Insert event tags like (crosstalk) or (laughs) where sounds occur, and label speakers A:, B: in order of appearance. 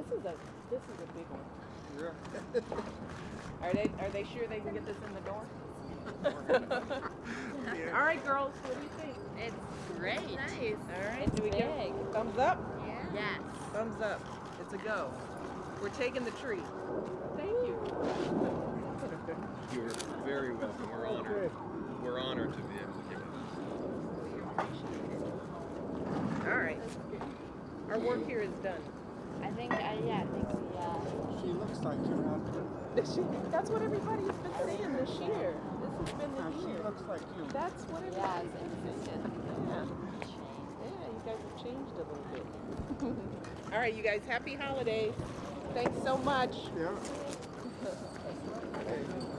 A: This is a this is a big one. Yeah. are they are they sure they can get this in the door? yeah. All right, girls, what do you think?
B: It's great.
C: It's nice.
A: All right, do we get thumbs up?
C: Yeah.
B: Yes.
A: Thumbs up. It's a go. We're taking the tree. Thank you.
D: You're very welcome. We're honored. We're honored to be able to give it.
A: All right. Our work here is done.
B: I think, uh, yeah, I think we, uh,
E: She looks like you're out
A: This That's what everybody's been saying this year. This has been
E: there.
A: the
E: She looks like you.
A: That's what
B: yeah,
A: everybody's
B: it's
A: been saying.
B: interesting.
A: Yeah. Yeah, you guys have changed a little bit. (laughs) All right, you guys, happy holidays. Thanks so much.
E: Yeah. (laughs)